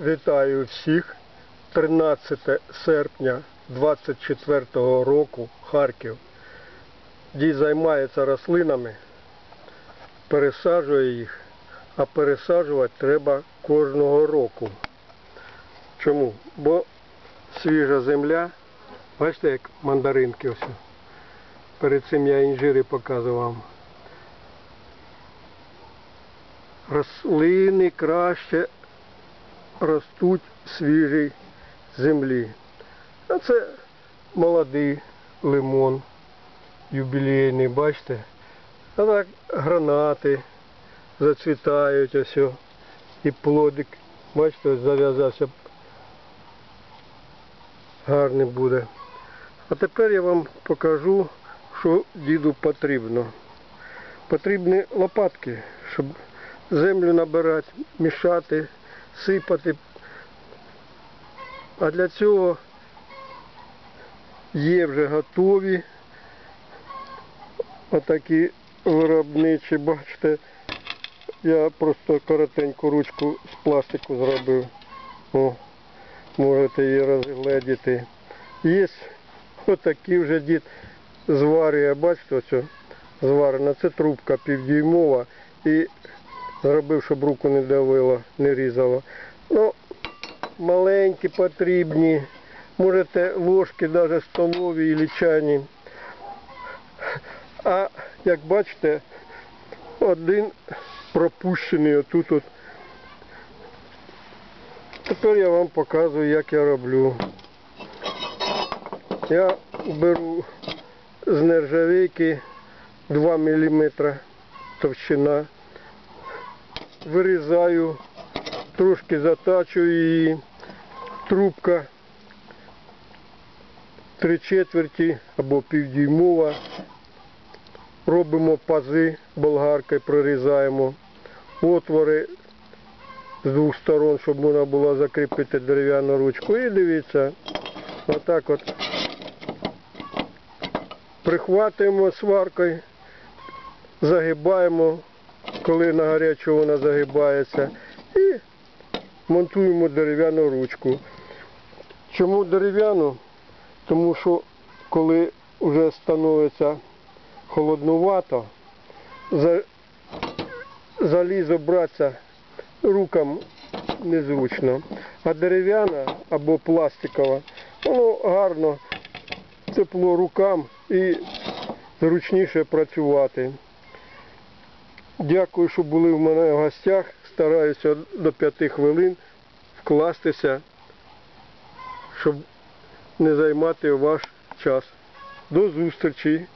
вітаю всіх. 13 серпня 24 року Харків. Дій займається рослинами, пересаджує їх, а пересаджувати треба кожного року. Чому? Бо свіжа земля, бачите, як мандаринки ось. Перед цим я інжири показував. Рослини краще ростуть в свіжій землі. А це молодий лимон юбілейний, бачите? А так гранати зацвітають ось. І плодик, бачите, зав'язався. Гарний буде. А тепер я вам покажу, що діду потрібно. Потрібні лопатки, щоб землю набирати, мішати, сипати. А для цього є вже готові отакі виробничі, бачите, я просто коротеньку ручку з пластику зробив. О, можете її розгледіти. Є отакі вже дід зварює, бачите, оцю зварена. Це трубка півдюймова і зробив, щоб руку не давило, не різало. Ну, маленькі потрібні. Можете ложки навіть столові і чайні. А як бачите, один пропущений отут. От. Тепер я вам показую, як я роблю. Я беру з нержавейки 2 мм товщина, вирізаю, трошки затачую її, трубка три четверті або півдюймова. Робимо пази болгаркою, прорізаємо отвори з двох сторон, щоб можна було закріпити дерев'яну ручку. І дивіться, отак от прихватуємо сваркою, загибаємо, коли на гарячу вона загибається, і монтуємо дерев'яну ручку. Чому дерев'яну? Тому що коли вже становиться холоднувато, залізо братися рукам незручно. А дерев'яна або пластикова, воно гарно тепло рукам і зручніше працювати. Дякую, що були в мене в гостях. Стараюся до п'яти хвилин вкластися, щоб не займати ваш час. До зустрічі!